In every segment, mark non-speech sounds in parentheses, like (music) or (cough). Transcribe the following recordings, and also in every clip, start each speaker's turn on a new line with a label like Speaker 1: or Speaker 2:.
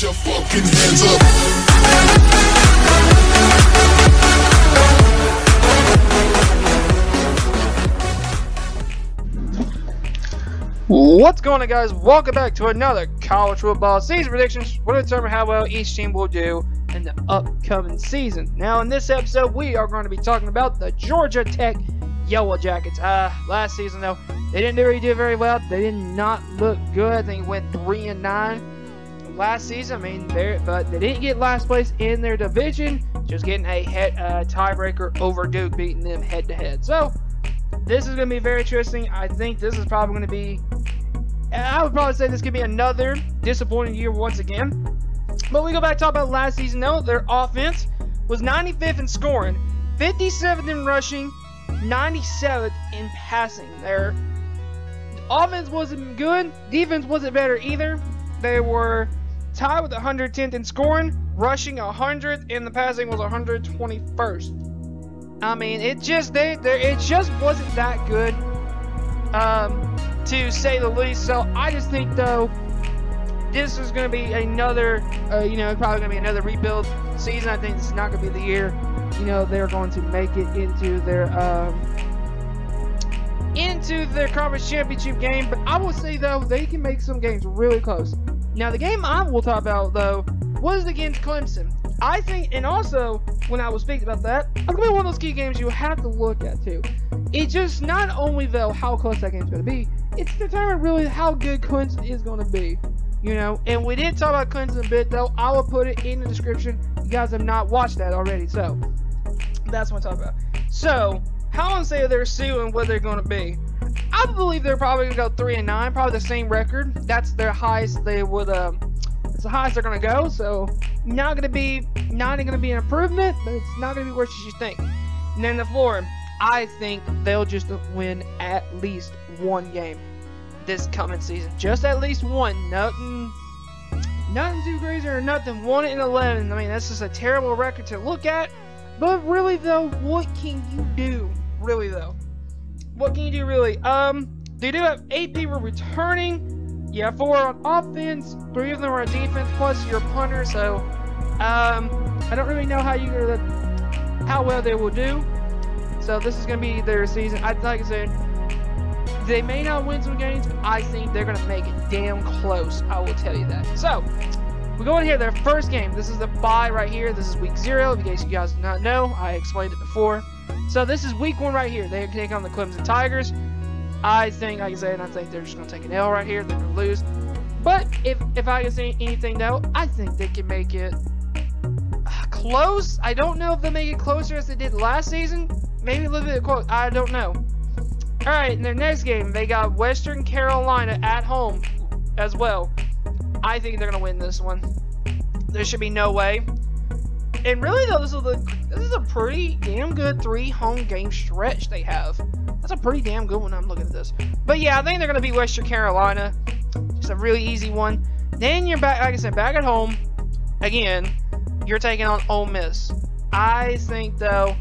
Speaker 1: Your fucking hands up.
Speaker 2: What's going on, guys? Welcome back to another college football season predictions. We'll determine how well each team will do in the upcoming season. Now, in this episode, we are going to be talking about the Georgia Tech Yellow Jackets. Uh, last season though, they didn't really do very well. They did not look good. Think went three and nine last season. I mean, they but they didn't get last place in their division. Just getting a head uh, tiebreaker over Duke, beating them head to head. So this is going to be very interesting. I think this is probably going to be. I would probably say this could be another disappointing year once again. But we go back to talk about last season though. Their offense was 95th in scoring, 57th in rushing, 97th in passing. Their offense wasn't good, defense wasn't better either. They were tied with 110th in scoring, rushing 100th, and the passing was 121st. I mean, it just they, they it just wasn't that good, um, to say the least. So I just think though, this is going to be another, uh, you know, probably going to be another rebuild season. I think this is not going to be the year, you know, they're going to make it into their um, into their conference championship game. But I will say though, they can make some games really close. Now the game I will talk about though was against Clemson. I think, and also when I was speaking about that, it's gonna be one of those key games you have to look at too. It's just not only though how close that game's gonna be, it's determined really how good Clemson is gonna be. You know, and we did talk about Clemson a bit though. I will put it in the description. You guys have not watched that already, so that's what I'm talking about. So, how saying they're suing what they're gonna be. I believe they're probably gonna go three and nine, probably the same record. That's their highest they would um it's the highest they're gonna go, so not gonna be not gonna be an improvement, but it's not gonna be worse as you think. And then the floor, I think they'll just win at least one game this coming season. Just at least one. Nothing nothing too crazy or nothing. One and eleven. I mean that's just a terrible record to look at. But really though, what can you do? Really though. What can you do really? Um they do have eight people returning. Yeah, four on offense, three of them are on defense, plus your punter. So, um, I don't really know how you how well they will do. So this is gonna be their season. I like I said, they may not win some games, but I think they're gonna make it damn close. I will tell you that. So we go in here. Their first game. This is the bye right here. This is week zero. In case you guys do not know, I explained it before. So this is week one right here. They take on the Clemson Tigers. I think, like I said, I think they're just going to take an L right here. They're going to lose. But if, if I can say anything, though, I think they can make it uh, close. I don't know if they'll make it closer as they did last season. Maybe a little bit close. I don't know. All right, in their next game, they got Western Carolina at home as well. I think they're going to win this one. There should be no way. And really, though, this is, a, this is a pretty damn good three home game stretch they have. That's a pretty damn good one. I'm looking at this. But yeah, I think they're going to be Western Carolina. Just a really easy one. Then you're back, like I said, back at home. Again, you're taking on Ole Miss. I think, though,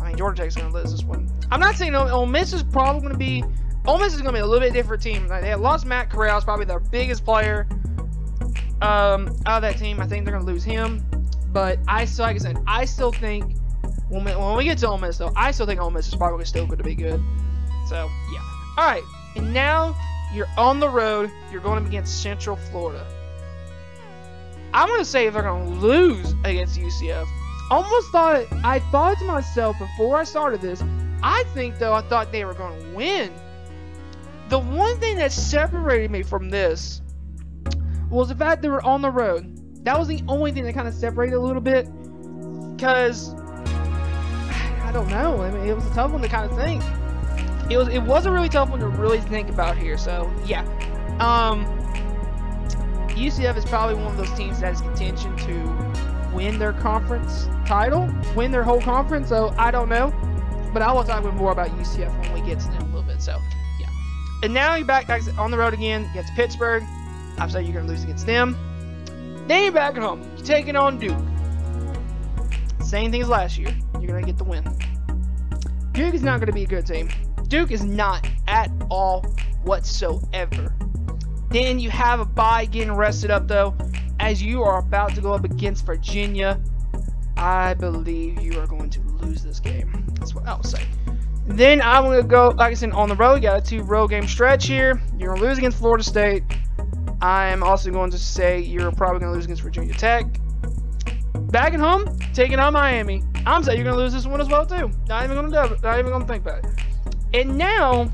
Speaker 2: I mean, Georgia Tech's going to lose this one. I'm not saying Ole, Miss is probably going to be, Ole Miss is going to be a little bit different team. Like, they lost Matt Corral's probably their biggest player um, out of that team. I think they're going to lose him. But I still, like I said, I still think when we, when we get to Ole Miss, though, I still think Ole Miss is probably still going to be good. So, yeah. All right. And now you're on the road. You're going up against Central Florida. I'm going to say they're going to lose against UCF. Almost thought, I thought to myself before I started this, I think, though, I thought they were going to win. The one thing that separated me from this was the fact they were on the road. That was the only thing that kind of separated a little bit. Because, I don't know. I mean, it was a tough one to kind of think it was it was a really tough one to really think about here. So yeah, um, UCF is probably one of those teams that has contention to win their conference title, win their whole conference. So I don't know, but I will talk more about UCF when we get to them a little bit. So yeah, and now you're back on the road again against Pittsburgh. I've said you're gonna lose against them. Then you're back at home. You're taking on Duke. Same thing as last year. You're gonna get the win. Duke is not gonna be a good team. Duke is not at all whatsoever. Then you have a bye getting rested up though. as you are about to go up against Virginia. I believe you are going to lose this game. That's what I'll say. Then I'm going to go, like I said, on the road. You got a two road game stretch here. You're going to lose against Florida State. I am also going to say you're probably going to lose against Virginia Tech. Back at home, taking on Miami. I'm saying you're going to lose this one as well, too. Not even going to Not even going to think about it. And now,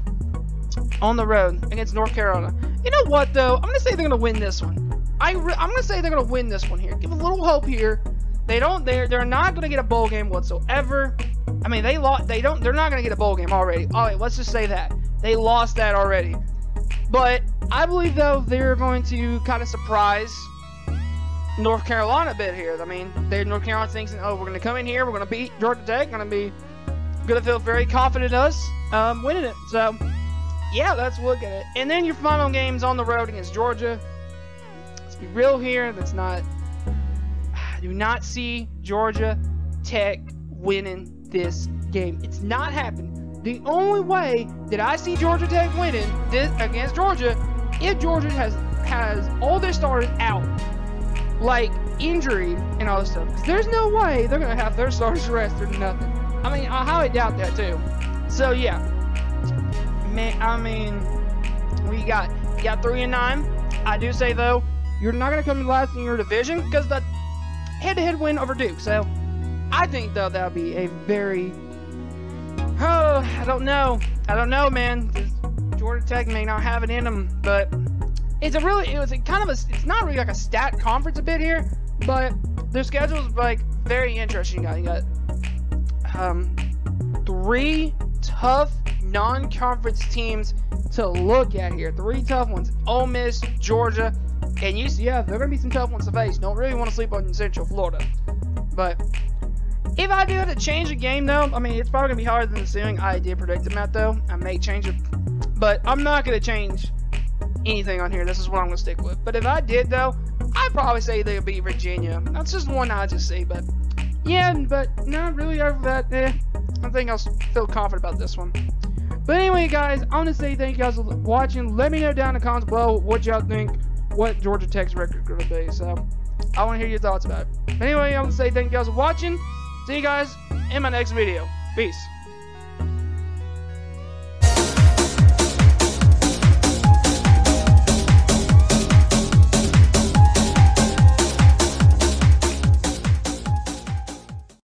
Speaker 2: on the road against North Carolina. You know what, though? I'm going to say they're going to win this one. I, I am going to say they're going to win this one here. Give a little hope here. They don't. They're they're not going to get a bowl game whatsoever. I mean, they lost. They don't. They're not going to get a bowl game already. All right, let's just say that they lost that already. But I believe though they're going to kind of surprise North Carolina a bit here. I mean, they North Carolina thinks, oh, we're going to come in here, we're going to beat Georgia Tech, going to be going to feel very confident in us um, winning it. So, yeah, let's look at it. And then your final games on the road against Georgia. Let's be real here. That's not. I do not see Georgia Tech winning this game. It's not happening. The only way that I see Georgia Tech winning this against Georgia if Georgia has has all their starters out, like injury and all this stuff. There's no way they're gonna have their starters (laughs) rested or nothing. I mean, I highly doubt that too. So yeah, man. I mean, we got you got three and nine. I do say though, you're not gonna come last in your division because the head-to-head win over Duke. So I think though that would be a very oh I don't know I don't know man Georgia Tech may not have it in them but it's a really it was a kind of a it's not really like a stat conference a bit here but their schedule is like very interesting. You got, you got um three tough non-conference teams to look at here. Three tough ones: Ole Miss, Georgia, and UCF. They're gonna be some tough ones to face. Don't really want to sleep on Central Florida, but if I do have to change the game, though, I mean, it's probably to be harder than the ceiling. I did predict them at, though. I may change it. But I'm not to change anything on here. This is what I'm to stick with. But if I did, though, I'd probably say they'll be Virginia. That's just one I just see. But, yeah, but not really over that. Eh, I think I'll feel confident about this one. But anyway, guys, I want to say thank you guys for watching. Let me know down in the comments below what y'all think, what Georgia Tech's record going to be. So, I want to hear your thoughts about it. But anyway, I want to say thank you guys for watching. See you guys in my next video. Peace.